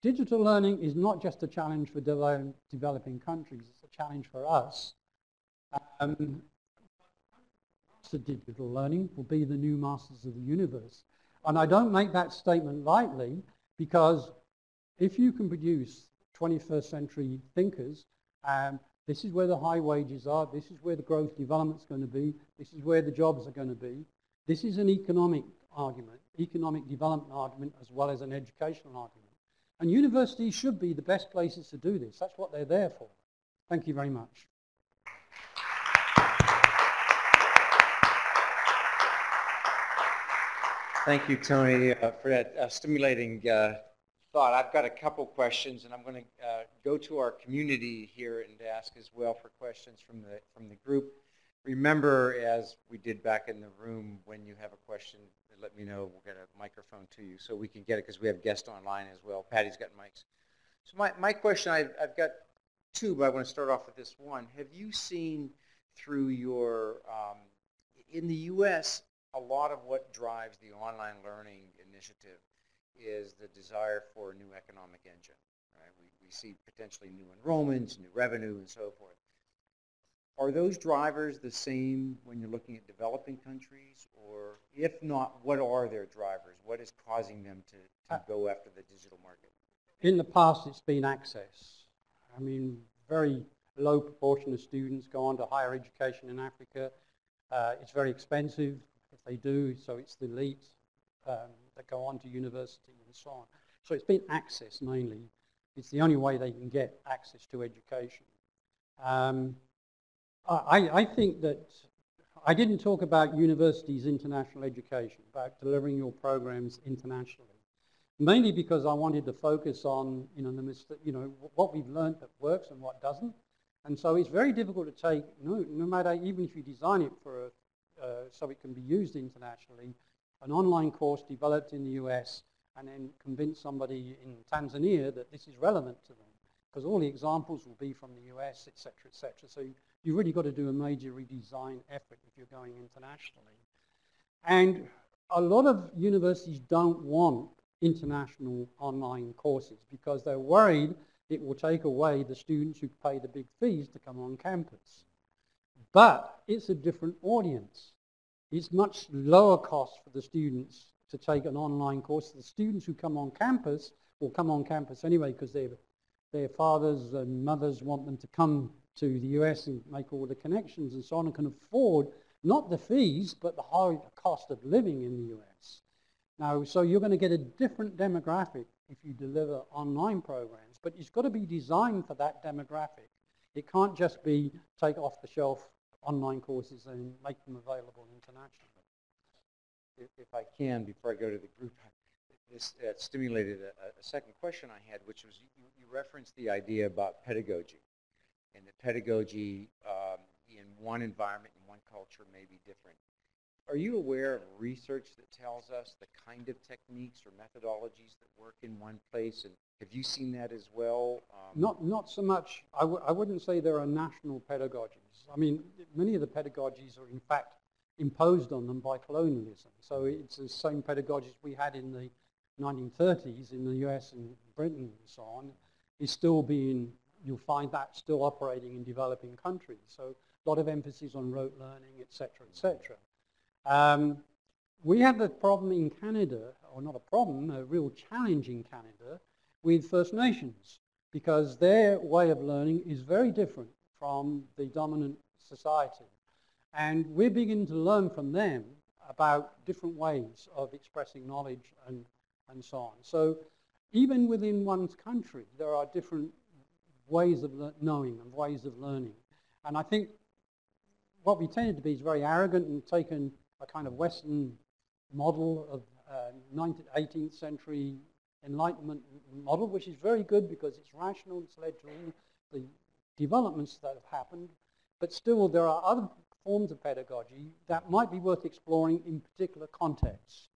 digital learning is not just a challenge for developing countries, it's a challenge for us. Um, digital learning will be the new masters of the universe. And I don't make that statement lightly because if you can produce 21st century thinkers, um, this is where the high wages are, this is where the growth development is going to be, this is where the jobs are going to be. This is an economic argument, economic development argument as well as an educational argument. And universities should be the best places to do this. That's what they're there for. Thank you very much. Thank you, Tony, uh, for that uh, stimulating uh, thought. I've got a couple questions, and I'm going to uh, go to our community here and ask as well for questions from the from the group. Remember, as we did back in the room, when you have a question, let me know. We'll get a microphone to you so we can get it because we have guests online as well. Patty's got mics. So my, my question, I've, I've got two, but I want to start off with this one. Have you seen through your, um, in the U.S., a lot of what drives the online learning initiative is the desire for a new economic engine. Right? We, we see potentially new enrollments, new revenue, and so forth. Are those drivers the same when you're looking at developing countries? Or if not, what are their drivers? What is causing them to, to go after the digital market? In the past, it's been access. I mean, very low proportion of students go on to higher education in Africa. Uh, it's very expensive if they do, so it's the elite um, that go on to university and so on. So it's been access mainly. It's the only way they can get access to education. Um, I, I think that I didn't talk about universities' international education, about delivering your programs internationally, mainly because I wanted to focus on you know, the, you know what we've learned that works and what doesn't. And so it's very difficult to take, no, no matter, even if you design it for a uh, so it can be used internationally, an online course developed in the US and then convince somebody in Tanzania that this is relevant to them because all the examples will be from the US, etc., etc. So you really got to do a major redesign effort if you're going internationally. And a lot of universities don't want international online courses because they're worried it will take away the students who pay the big fees to come on campus. But it's a different audience. It's much lower cost for the students to take an online course. The students who come on campus will come on campus anyway because their, their fathers and mothers want them to come to the US and make all the connections and so on and can afford not the fees but the high cost of living in the US. Now, so you're going to get a different demographic if you deliver online programs, but it's got to be designed for that demographic. It can't just be take off the shelf online courses and make them available internationally. if, if I can, before I go to the group, this uh, stimulated a, a second question I had, which was you, you referenced the idea about pedagogy, and the pedagogy um, in one environment, in one culture, may be different. Are you aware of research that tells us the kind of techniques or methodologies that work in one place? And have you seen that as well? Um, Not, not so much, I w- I wouldn't say there are national pedagogies. I mean, many of the pedagogies are in fact imposed on them by colonialism. So it's the same pedagogies we had in the 1930s in the US and Britain and so on, is still being, you'll find that still operating in developing countries. So a lot of emphasis on rote learning, et cetera, et cetera. Um, we have a problem in Canada, or not a problem, a real challenge in Canada with First Nations because their way of learning is very different from the dominant society. And we're beginning to learn from them about different ways of expressing knowledge and, and so on. So even within one's country, there are different ways of knowing and ways of learning. And I think what we tended to be is very arrogant and taken a kind of Western model of uh, 19th, 18th century Enlightenment model, which is very good because it's rational, it's led to all the developments that have happened, but still there are other forms of pedagogy that might be worth exploring in particular contexts.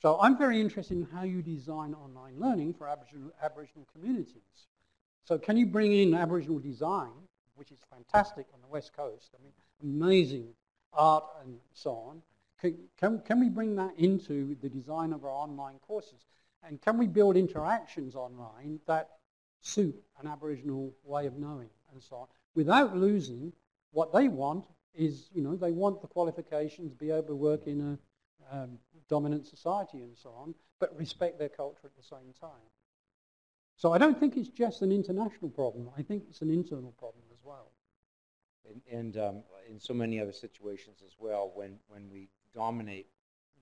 So I'm very interested in how you design online learning for Aboriginal, Aboriginal communities. So can you bring in Aboriginal design, which is fantastic on the West Coast, I mean, amazing art and so on. Can, can, can we bring that into the design of our online courses? And can we build interactions online that suit an Aboriginal way of knowing and so on, without losing what they want is, you know, they want the qualifications, be able to work in a um, dominant society and so on, but respect their culture at the same time. So I don't think it's just an international problem. I think it's an internal problem as well. And, and um, in so many other situations as well, when, when we dominate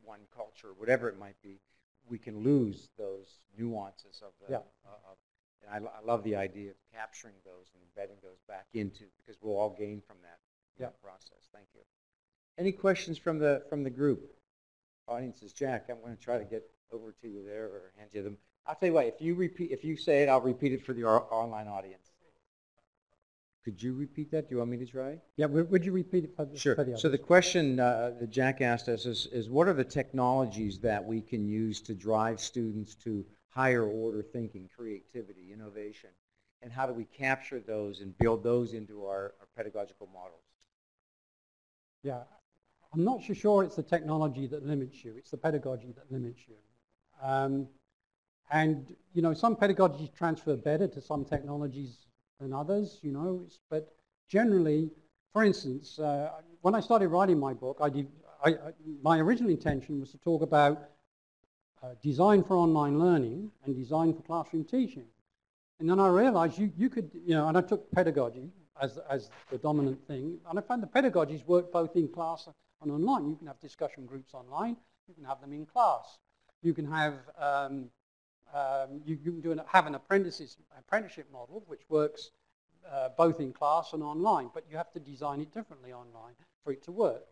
one culture, whatever it might be, we can lose those nuances of the, yeah. uh, of, and I, I, love the idea of capturing those and embedding those back into, because we'll all gain from that, yeah. that process. Thank you. Any questions from the, from the group? Audiences, Jack, I'm going to try to get over to you there or hand you them. I'll tell you what, if you repeat, if you say it, I'll repeat it for the online audience. Could you repeat that? Do you want me to try? Yeah, would you repeat it for the, Sure. for the So the question uh, that Jack asked us is, is what are the technologies that we can use to drive students to higher order thinking, creativity, innovation, and how do we capture those and build those into our, our pedagogical models? Yeah, I'm not so sure it's the technology that limits you. It's the pedagogy that limits you. Um, and, you know, some pedagogies transfer better to some technologies than others, you know, but generally, for instance, uh, when I started writing my book, I did, I, I, my original intention was to talk about uh, design for online learning and design for classroom teaching. And then I realized you, you could, you know, and I took pedagogy as, as the dominant thing, and I found the pedagogies work both in class and online. You can have discussion groups online, you can have them in class. You can have um, um, you, can do an, have an apprenticeship model which works uh, both in class and online, but you have to design it differently online for it to work.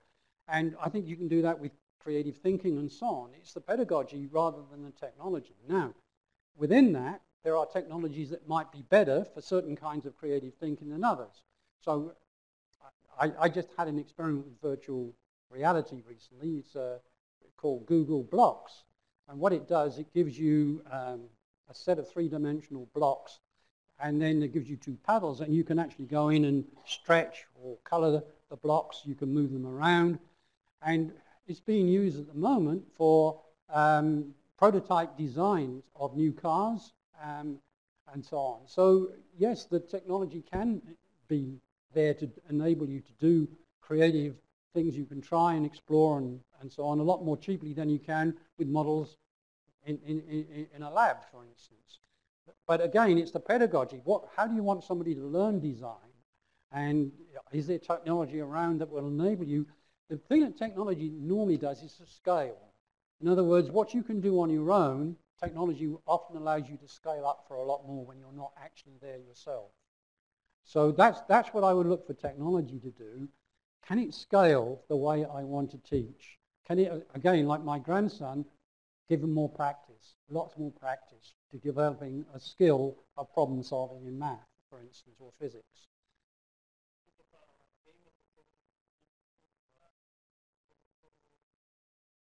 And I think you can do that with creative thinking and so on. It's the pedagogy rather than the technology. Now, within that, there are technologies that might be better for certain kinds of creative thinking than others. So I, I just had an experiment with virtual reality recently. It's uh, called Google Blocks. And what it does, it gives you um, a set of three-dimensional blocks, and then it gives you two paddles, and you can actually go in and stretch or color the, blocks. You can move them around. And it's being used at the moment for um, prototype designs of new cars um, and so on. So yes, the technology can be there to enable you to do creative things you can try and explore and, and so on a lot more cheaply than you can with models in, in, in, in a lab, for instance. But again, it's the pedagogy. What, how do you want somebody to learn design? And is there technology around that will enable you? The thing that technology normally does is to scale. In other words, what you can do on your own, technology often allows you to scale up for a lot more when you're not actually there yourself. So that's, that's what I would look for technology to do. Can it scale the way I want to teach? can it, uh, again, like my grandson, give him more practice, lots more practice to developing a skill of problem solving in math, for instance, or physics.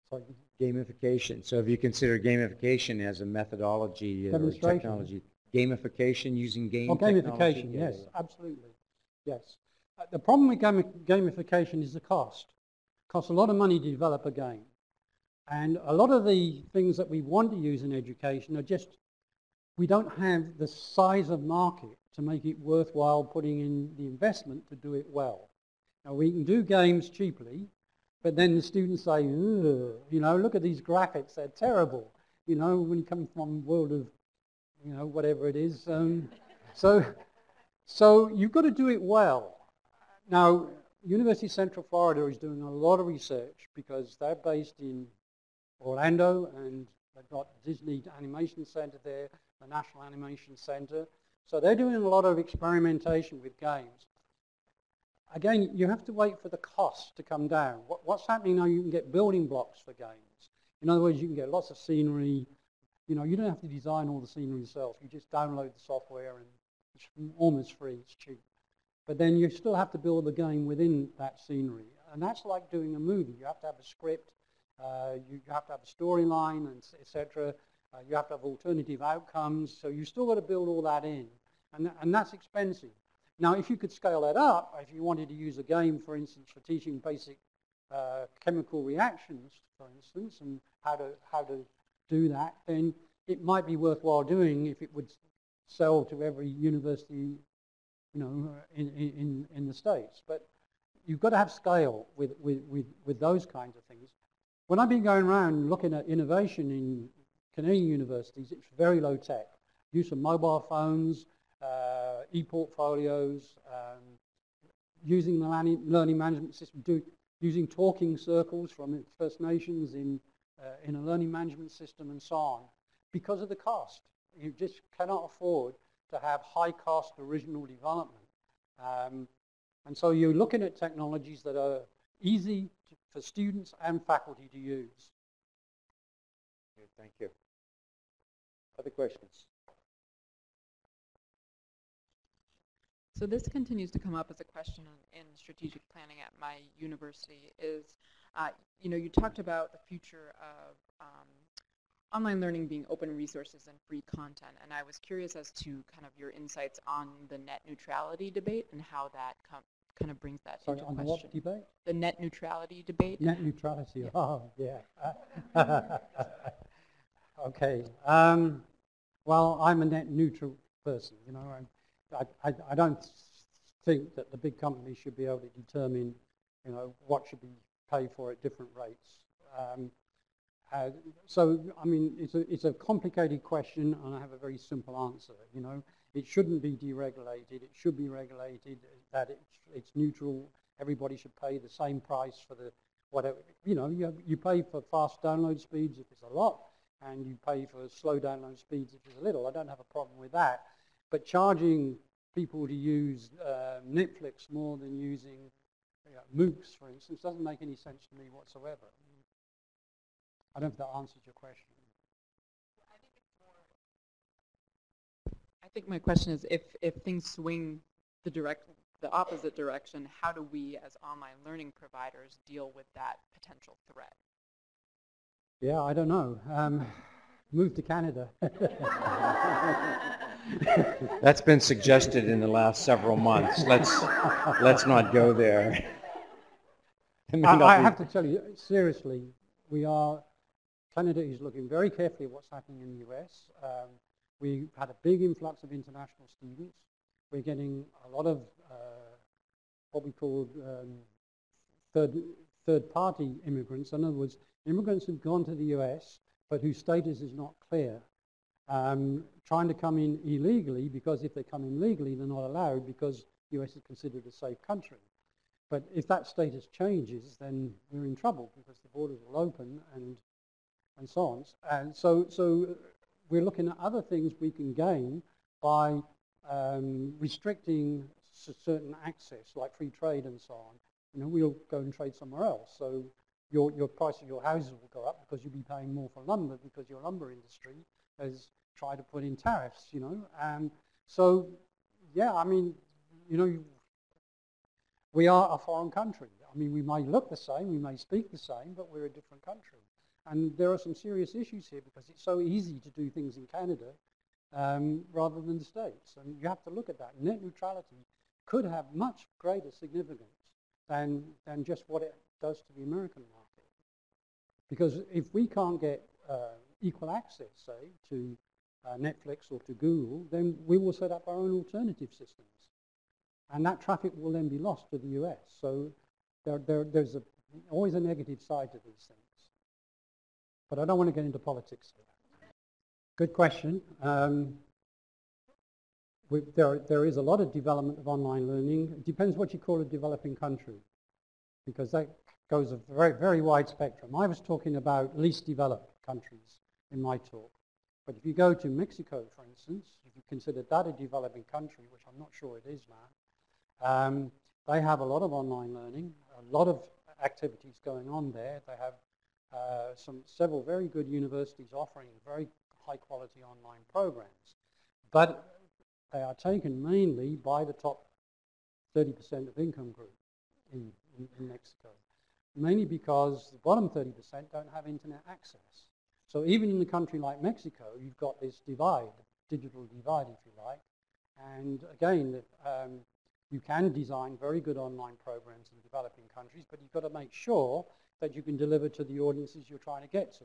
Sorry, Gamification. So if you consider gamification as a methodology or technology, gamification using game Oh, technology? gamification, yes, absolutely. Yes. The problem with gamification is the cost. It costs a lot of money to develop a game. And a lot of the things that we want to use in education are just, we don't have the size of market to make it worthwhile putting in the investment to do it well. Now we can do games cheaply, but then the students say, you know, look at these graphics, they're terrible. You know, when you come from world of, you know, whatever it is. Um, so, so you've got to do it well. Now, University of Central Florida is doing a lot of research because they're based in Orlando and they've got Disney Animation Center there, the National Animation Center. So they're doing a lot of experimentation with games. Again, you have to wait for the cost to come down. What, what's happening now, you can get building blocks for games. In other words, you can get lots of scenery. You know, you don't have to design all the scenery yourself. You just download the software and it's almost free, it's cheap. But then you still have to build the game within that scenery. And that's like doing a movie. You have to have a script, uh, you have to have a storyline, and etc. Uh, you have to have alternative outcomes. So you still got to build all that in. And, and that's expensive. Now, if you could scale that up, if you wanted to use a game, for instance, for teaching basic uh, chemical reactions, for instance, and how to, how to do that, then it might be worthwhile doing if it would sell to every university you know, in, in, in the States. But you've got to have scale with, with, with, with those kinds of things. When I've been going around looking at innovation in Canadian universities, it's very low tech. Use of mobile phones, uh, e-portfolios, um, using the learning, management system, do, using talking circles from First Nations in, uh, in a learning management system and so on. Because of the cost, you just cannot afford to have high cost original development. Um, and so you're looking at technologies that are easy to, for students and faculty to use. Good, Thank you. Other questions? So this continues to come up as a question in, in strategic planning at my university is, uh, you know, you talked about the future of um, online learning being open resources and free content, and I was curious as to kind of your insights on the net neutrality debate and how that com- kind of brings that Sorry, into on the question. what debate? The net neutrality debate. Net neutrality. Yeah. Oh, yeah. okay. Um, well, I'm a net neutral person. You know, I, I, I don't think that the big companies should be able to determine, you know, what should be paid for at different rates. Um, uh, so, I mean, it's a, it's a complicated question, and I have a very simple answer. You know, it shouldn't be deregulated. It should be regulated. That it's, it's neutral. Everybody should pay the same price for the whatever. You know, you, you pay for fast download speeds if it's a lot, and you pay for slow download speeds if it's a little. I don't have a problem with that. But charging people to use uh, Netflix more than using you know, MOOCs, for instance, doesn't make any sense to me whatsoever. I don't know if that answers your question. I think my question is if, if things swing the direct, the opposite direction, how do we as online learning providers deal with that potential threat? Yeah, I don't know. Um, move to Canada. That's been suggested in the last several months. Let's, let's not go there. I, I have to tell you, seriously, we are, Canada is looking very carefully at what's happening in the US. Um, we had a big influx of international students. We're getting a lot of uh, what we call um, third, third party immigrants. In other words, immigrants who've gone to the US but whose status is not clear, um, trying to come in illegally because if they come in legally, they're not allowed because the US is considered a safe country. But if that status changes, then we're in trouble because the borders will open and and so on. And so, so we're looking at other things we can gain by um, restricting certain access, like free trade and so on. You know, we'll go and trade somewhere else. So your, your price of your houses will go up because you'll be paying more for lumber because your lumber industry has tried to put in tariffs, you know. Um, so, yeah, I mean, you know, we are a foreign country. I mean, we may look the same, we may speak the same, but we're a different country. And there are some serious issues here because it's so easy to do things in Canada um, rather than the States. And you have to look at that. Net neutrality could have much greater significance than, than just what it does to the American market. Because if we can't get uh, equal access, say, to uh, Netflix or to Google, then we will set up our own alternative systems. And that traffic will then be lost to the US. So there, there, there's a, always a negative side to these things. But I don't want to get into politics. Good question. Um, we, there, there is a lot of development of online learning. It depends what you call a developing country, because that goes a very, very wide spectrum. I was talking about least developed countries in my talk. But if you go to Mexico, for instance, if you consider that a developing country, which I'm not sure it is now, um, they have a lot of online learning, a lot of activities going on there. They have uh, some several very good universities offering very high quality online programs. But they are taken mainly by the top 30% of income group in, in, in Mexico, mainly because the bottom 30% don't have internet access. So even in a country like Mexico, you've got this divide, digital divide, if you like. And again, um, you can design very good online programs in developing countries, but you've got to make sure that you can deliver to the audiences you're trying to get to.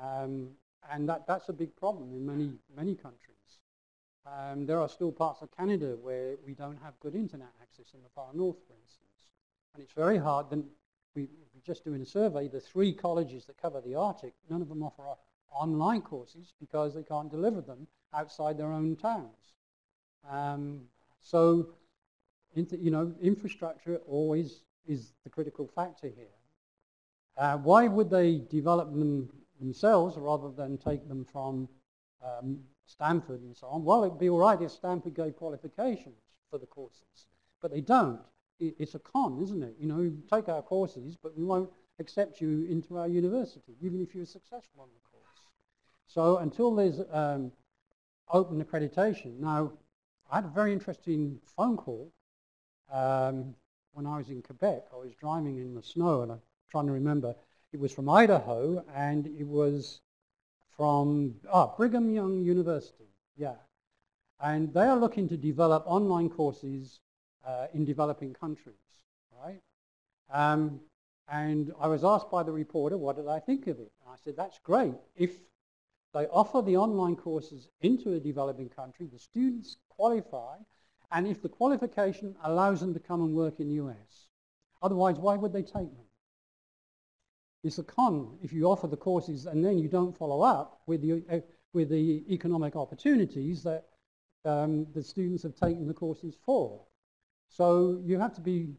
Um, and that, that's a big problem in many, many countries. Um, there are still parts of Canada where we don't have good internet access in the far north, for instance. And it's very hard. Then we, we're just doing a survey. The three colleges that cover the Arctic, none of them offer online courses because they can't deliver them outside their own towns. Um, so, you know, infrastructure always is the critical factor here. Uh, why would they develop them themselves rather than take them from um, Stanford and so on. Well, it'd be all right if Stanford gave qualifications for the courses, but they don't. It's a con, isn't it? You know, take our courses, but we won't accept you into our university, even if you're successful on the course. So until there's um, open accreditation. Now, I had a very interesting phone call um, when I was in Quebec. I was driving in the snow, and I'm trying to remember it was from Idaho, and it was from ah, Brigham Young University, yeah. And they are looking to develop online courses uh, in developing countries, right? Um, and I was asked by the reporter, what did I think of it? And I said, that's great. If they offer the online courses into a developing country, the students qualify, and if the qualification allows them to come and work in the US. Otherwise, why would they take them? It's a con if you offer the courses and then you don't follow up with the, uh, with the economic opportunities that um, the students have taken the courses for. So you have to be,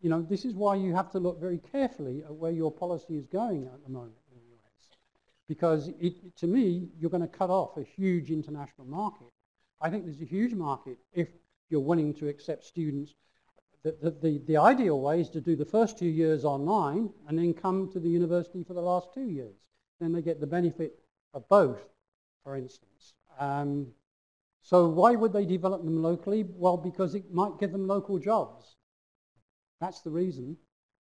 you know, this is why you have to look very carefully at where your policy is going at the moment in the US. Because it, to me, you're going to cut off a huge international market. I think there's a huge market if you're willing to accept students the, the, the, ideal way is to do the first two years online and then come to the university for the last two years. Then they get the benefit of both, for instance. Um, so why would they develop them locally? Well, because it might give them local jobs. That's the reason.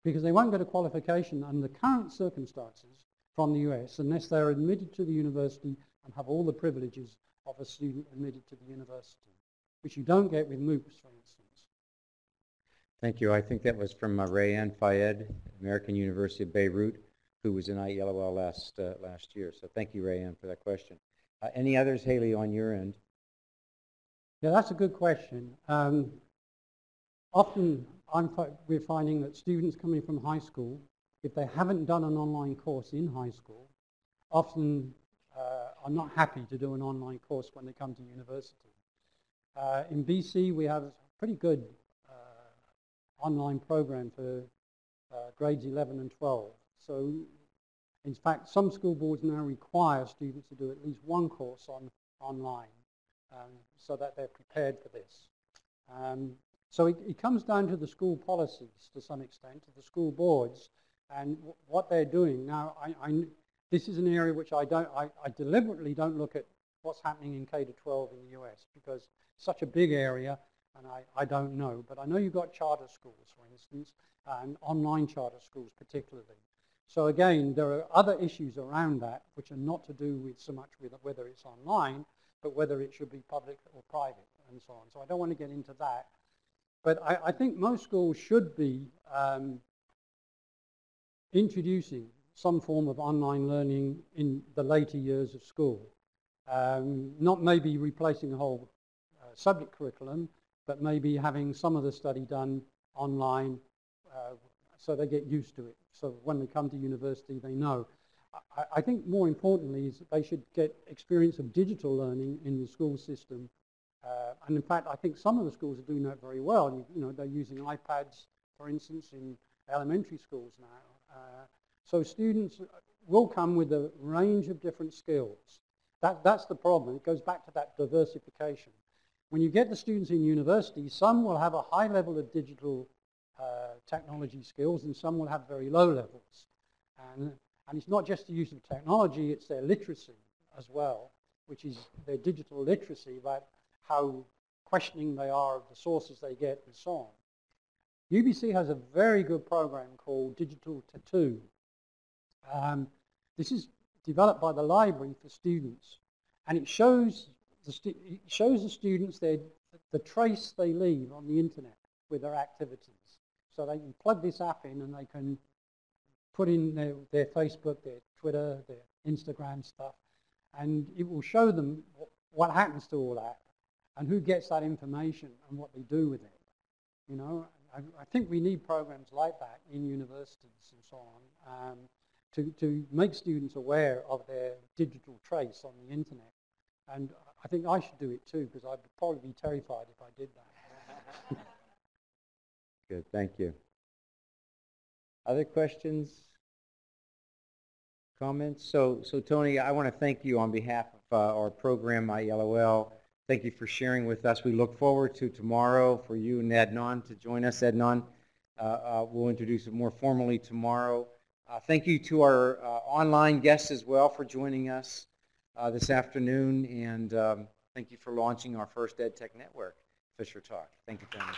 Because they won't get a qualification under current circumstances from the US unless they're admitted to the university and have all the privileges of a student admitted to the university, which you don't get with MOOCs, for instance. Thank you. I think that was from uh, Rayan Fayed, American University of Beirut, who was in IELOL last, uh, last year. So thank you, Rayan, for that question. Uh, any others, Haley, on your end? Yeah, that's a good question. Um, often fi we're finding that students coming from high school, if they haven't done an online course in high school, often uh, are not happy to do an online course when they come to university. Uh, in BC, we have pretty good online program for uh, grades 11 and 12. So in fact, some school boards now require students to do at least one course on online um, so that they're prepared for this. Um, so it, it, comes down to the school policies to some extent, to the school boards, and what they're doing. Now, I, I this is an area which I don't, I, I deliberately don't look at what's happening in K to 12 in the US because such a big area and I, I don't know. But I know you've got charter schools, for instance, and online charter schools particularly. So again, there are other issues around that which are not to do with so much with whether it's online, but whether it should be public or private and so on. So I don't want to get into that. But I, I think most schools should be um, introducing some form of online learning in the later years of school. Um, not maybe replacing the whole uh, subject curriculum, but maybe having some of the study done online uh, so they get used to it. So when they come to university, they know. I, I think more importantly is they should get experience of digital learning in the school system. Uh, and in fact, I think some of the schools are doing that very well. You, you know, they're using iPads, for instance, in elementary schools now. Uh, so students will come with a range of different skills. That, that's the problem. It goes back to that diversification. When you get the students in university, some will have a high level of digital uh, technology skills and some will have very low levels. And, and it's not just the use of technology, it's their literacy as well, which is their digital literacy about how questioning they are of the sources they get and so on. UBC has a very good program called Digital Tattoo. Um, this is developed by the library for students, and it shows the, shows the students their, the trace they leave on the internet with their activities. So they can plug this app in and they can put in their, their Facebook, their Twitter, their Instagram stuff, and it will show them wh- what happens to all that and who gets that information and what they do with it. You know, I, I think we need programs like that in universities and so on um, to, to make students aware of their digital trace on the internet. And I think I should do it too because I'd probably be terrified if I did that. Good, thank you. Other questions? Comments? So, so Tony, I want to thank you on behalf of uh, our program, ILOL. Thank you for sharing with us. We look forward to tomorrow for you and Adnan to join us. Adnan, uh, uh, we'll introduce it more formally tomorrow. Uh, thank you to our uh, online guests as well for joining us this afternoon, and um, thank you for launching our first EdTech network, Fischer Talk. Thank you, Tony.